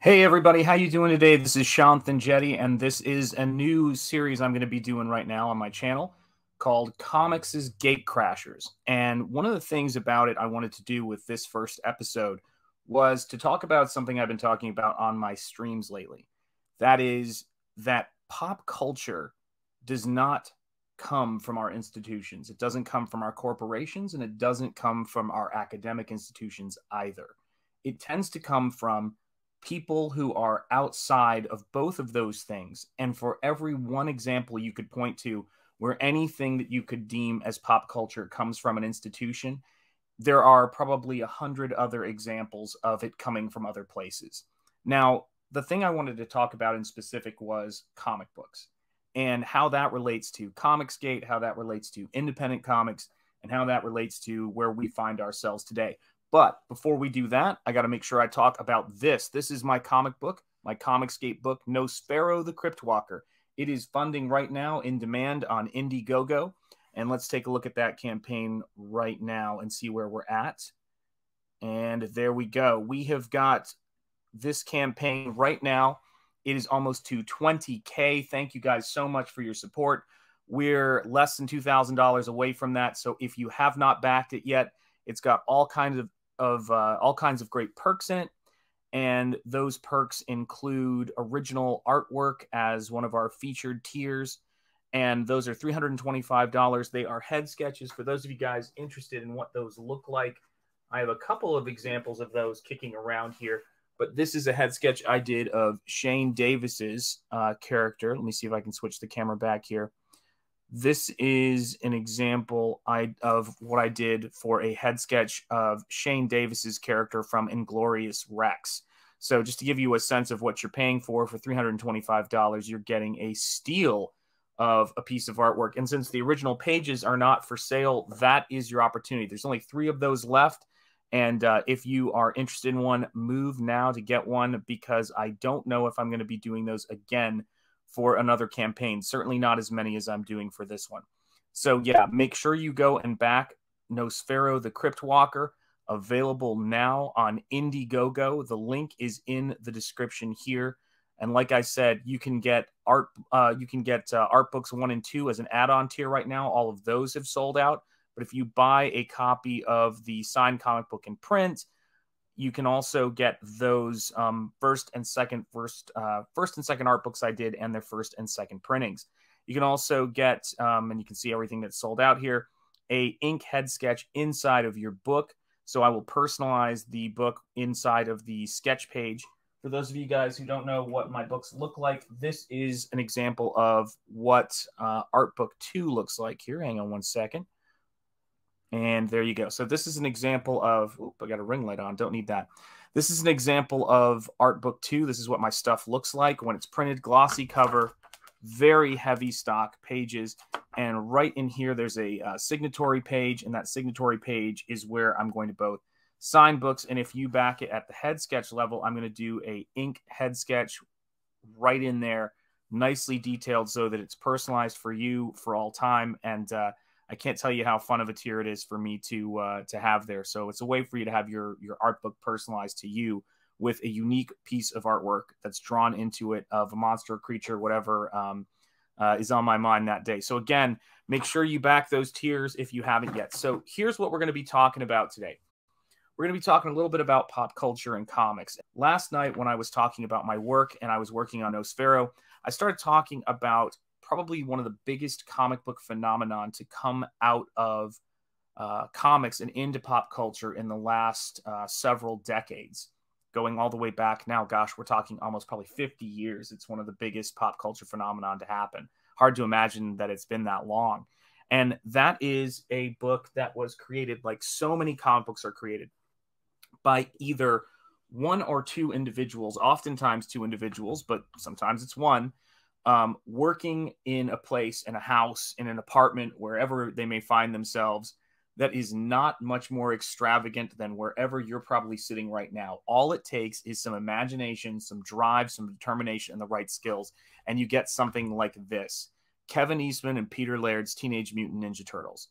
Hey everybody, how you doing today? This is Shanth Enjeti, and this is a new series I'm going to be doing right now on my channel called Comics' Gate Crashers. And one of the things about it I wanted to do with this first episode was to talk about something I've been talking about on my streams lately. That is that pop culture does not come from our institutions. It doesn't come from our corporations, and it doesn't come from our academic institutions either. It tends to come from people who are outside of both of those things. And for every one example you could point to where anything that you could deem as pop culture comes from an institution, there are probably a hundred other examples of it coming from other places. Now, the thing I wanted to talk about in specific was comic books and how that relates to Comicsgate, how that relates to independent comics, and how that relates to where we find ourselves today. But before we do that, I got to make sure I talk about this. This is my comic book, my Comicsgate book, Nosfero the Cryptwalker. It is funding right now in demand on Indiegogo. And let's take a look at that campaign right now and see where we're at. And there we go. We have got this campaign right now. It is almost to 20K. Thank you guys so much for your support. We're less than $2,000 away from that. So if you have not backed it yet, it's got all kinds of of uh, all kinds of great perks in it. And those perks include original artwork as one of our featured tiers. And those are $325. They are head sketches for those of you guys interested in what those look like. I have a couple of examples of those kicking around here, but this is a head sketch I did of Shane Davis's uh, character. Let me see if I can switch the camera back here. This is an example I, of what I did for a head sketch of Shane Davis's character from Inglorious Rex. So, just to give you a sense of what you're paying for, for $325, you're getting a steal of a piece of artwork. And since the original pages are not for sale, that is your opportunity. There's only three of those left. And uh, if you are interested in one, move now to get one because I don't know if I'm going to be doing those again for another campaign. Certainly not as many as I'm doing for this one. So yeah, make sure you go and back Nosfero the Crypt Walker available now on Indiegogo. The link is in the description here. And like I said, you can get art uh, you can get uh, art books one and two as an add-on tier right now. All of those have sold out. But if you buy a copy of the signed comic book in print, you can also get those um, first and second first uh, first and second art books I did and their first and second printings. You can also get um, and you can see everything that's sold out here a ink head sketch inside of your book. So I will personalize the book inside of the sketch page. For those of you guys who don't know what my books look like, this is an example of what uh, Art Book 2 looks like here. Hang on one second. And there you go. So this is an example of, oop, I got a ring light on. Don't need that. This is an example of art book two. This is what my stuff looks like when it's printed, glossy cover, very heavy stock pages. And right in here, there's a uh, signatory page. And that signatory page is where I'm going to both sign books. And if you back it at the head sketch level, I'm going to do a ink head sketch right in there, nicely detailed so that it's personalized for you for all time. And, uh, I can't tell you how fun of a tier it is for me to uh, to have there. So it's a way for you to have your your art book personalized to you with a unique piece of artwork that's drawn into it of a monster, or creature, whatever um, uh, is on my mind that day. So again, make sure you back those tiers if you haven't yet. So here's what we're going to be talking about today. We're going to be talking a little bit about pop culture and comics. Last night, when I was talking about my work and I was working on Nosfero, I started talking about probably one of the biggest comic book phenomenon to come out of uh, comics and into pop culture in the last uh, several decades, going all the way back now. Gosh, we're talking almost probably 50 years. It's one of the biggest pop culture phenomenon to happen. Hard to imagine that it's been that long. And that is a book that was created like so many comic books are created by either one or two individuals, oftentimes two individuals, but sometimes it's one um, working in a place, in a house, in an apartment, wherever they may find themselves, that is not much more extravagant than wherever you're probably sitting right now. All it takes is some imagination, some drive, some determination, and the right skills, and you get something like this Kevin Eastman and Peter Laird's Teenage Mutant Ninja Turtles.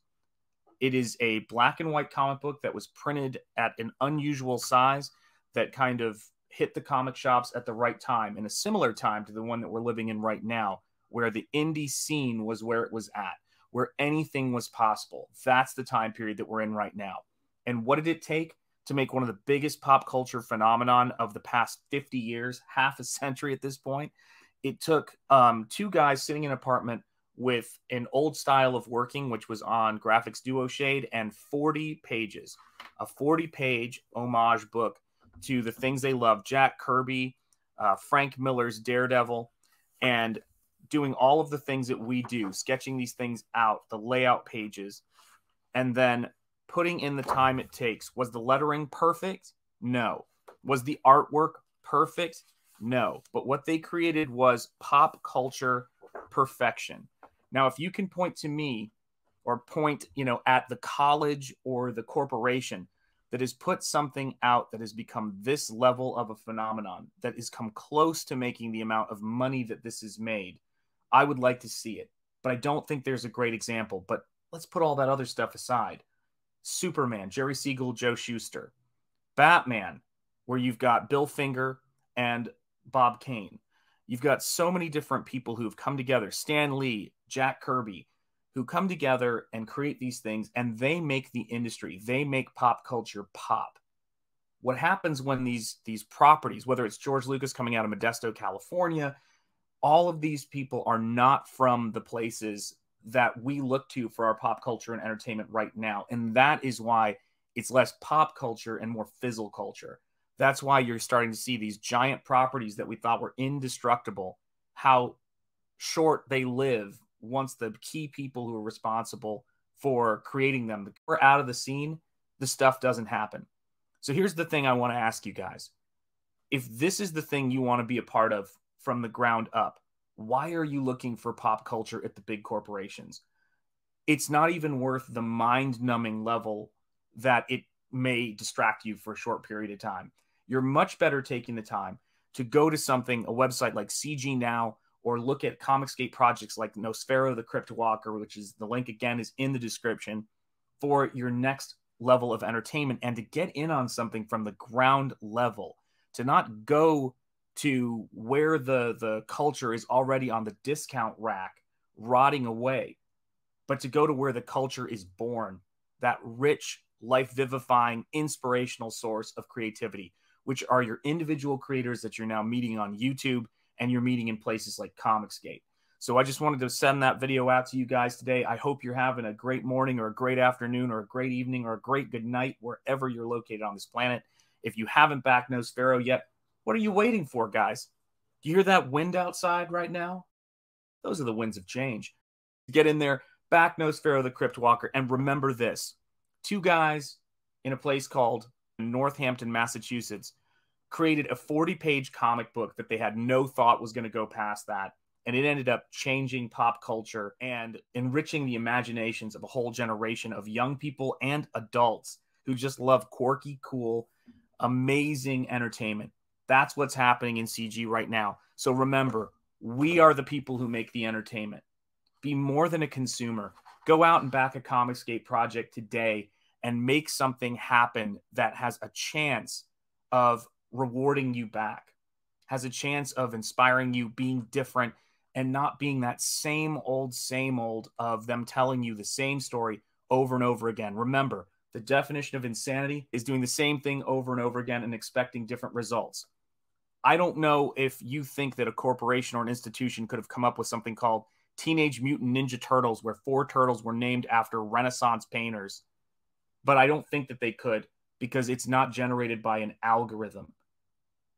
It is a black and white comic book that was printed at an unusual size that kind of hit the comic shops at the right time in a similar time to the one that we're living in right now, where the indie scene was where it was at, where anything was possible. That's the time period that we're in right now. And what did it take to make one of the biggest pop culture phenomenon of the past 50 years, half a century at this point? It took um, two guys sitting in an apartment with an old style of working, which was on Grafix Duo-Shade, and 40 pages, a 40 page homage book to the things they love Jack Kirby, uh, Frank Miller's Daredevil, and doing all of the things that we do, sketching these things out, the layout pages, and then putting in the time it takes. Was the lettering perfect? No. Was the artwork perfect? No. But what they created was pop culture perfection. Now, if you can point to me or point, you know, at the college or the corporation that has put something out that has become this level of a phenomenon that has come close to making the amount of money that this is made, I would like to see it. But I don't think there's a great example. But let's put all that other stuff aside. Superman, Jerry Siegel, Joe Shuster. Batman, where you've got Bill Finger and Bob Kane. You've got so many different people who've come together Stan Lee, Jack Kirby, who come together and create these things and they make the industry, they make pop culture pop. What happens when these these properties, whether it's George Lucas coming out of Modesto, California, all of these people are not from the places that we look to for our pop culture and entertainment right now. And that is why it's less pop culture and more fizzle culture. That's why you're starting to see these giant properties that we thought were indestructible, how short they live once the key people who are responsible for creating them are out of the scene, the stuff doesn't happen. So here's the thing I want to ask you guys. If this is the thing you want to be a part of from the ground up, why are you looking for pop culture at the big corporations? It's not even worth the mind numbing level that it may distract you for a short period of time. You're much better taking the time to go to something, a website like CG Now or look at Comicsgate projects like Nosfero the Crypt Walker, which is the link again is in the description for your next level of entertainment and to get in on something from the ground level, to not go to where the the culture is already on the discount rack rotting away, but to go to where the culture is born, that rich, life vivifying, inspirational source of creativity, which are your individual creators that you're now meeting on YouTube and you're meeting in places like Comicsgate. So I just wanted to send that video out to you guys today. I hope you're having a great morning or a great afternoon or a great evening or a great good night wherever you're located on this planet. If you haven't backed Nosfero yet, what are you waiting for, guys? Do you hear that wind outside right now? Those are the winds of change. Get in there, back Nosfero the Crypt Walker, and remember this two guys in a place called Northampton, Massachusetts created a 40 page comic book that they had no thought was going to go past that. And it ended up changing pop culture and enriching the imaginations of a whole generation of young people and adults who just love quirky, cool, amazing entertainment. That's what's happening in CG right now. So remember, we are the people who make the entertainment. Be more than a consumer. Go out and back a Comicsgate project today and make something happen that has a chance of rewarding you back, has a chance of inspiring you, being different, and not being that same old, same old of them telling you the same story over and over again. Remember, the definition of insanity is doing the same thing over and over again and expecting different results. I don't know if you think that a corporation or an institution could have come up with something called Teenage Mutant Ninja Turtles, where four turtles were named after Renaissance painters. But I don't think that they could because it's not generated by an algorithm.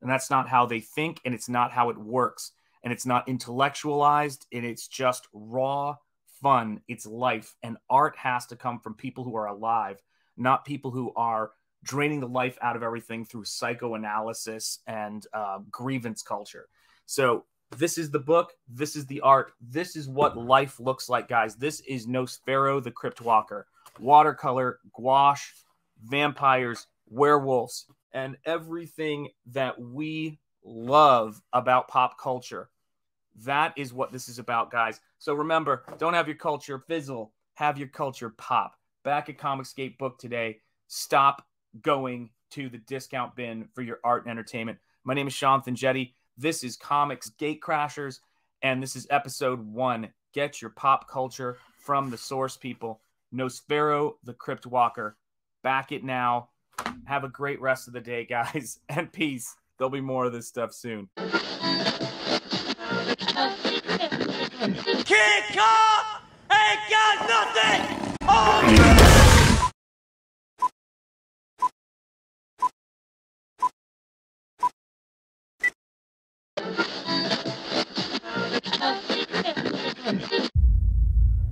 And that's not how they think, and it's not how it works. And it's not intellectualized, and it's just raw fun. It's life. And art has to come from people who are alive, not people who are draining the life out of everything through psychoanalysis and uh, grievance culture. So This is the book. This is the art. This is what life looks like, guys. This is Nosfero the Crypt Walker. Watercolor, gouache, vampires, werewolves, and everything that we love about pop culture. That is what this is about, guys. So remember, don't have your culture fizzle, have your culture pop. Back at Comicsgate Book today. Stop going to the discount bin for your art and entertainment. My name is Shanth Enjeti. This is Comics Gatecrashers, and this is episode one. Get your pop culture from the source people. Nosfero the Crypt Walker. Back it now. Have a great rest of the day, guys, and peace. There'll be more of this stuff soon. King Kong ain't got nothing on you!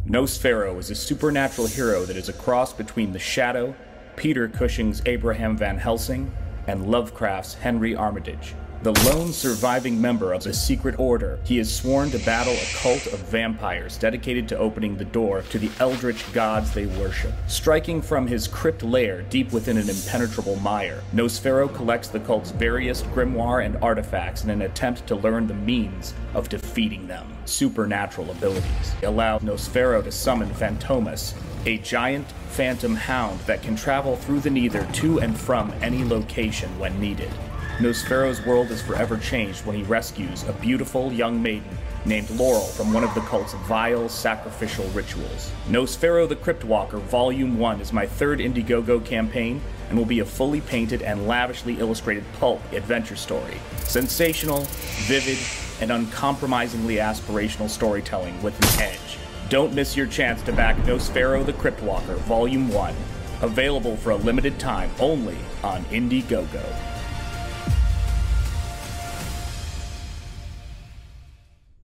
Nosfero is a supernatural hero that is a cross between the Shadow, Peter Cushing's Abraham Van Helsing, and Lovecraft's Henry Armitage. The lone surviving member of the secret order, he is sworn to battle a cult of vampires dedicated to opening the door to the eldritch gods they worship. Striking from his crypt lair deep within an impenetrable mire, Nosfero collects the cult's various grimoire and artifacts in an attempt to learn the means of defeating them. Supernatural abilities allow Nosfero to summon Phantomas, a giant phantom hound that can travel through the Nether to and from any location when needed. Nosfero's world is forever changed when he rescues a beautiful young maiden named Laurel from one of the cult's vile sacrificial rituals. Nosfero the Crypt Walker Volume 1 is my third Indiegogo campaign and will be a fully painted and lavishly illustrated pulp adventure story. Sensational, vivid, and uncompromisingly aspirational storytelling with an edge. Don't miss your chance to back Nosfero the Crypt Walker Volume 1, available for a limited time only on Indiegogo.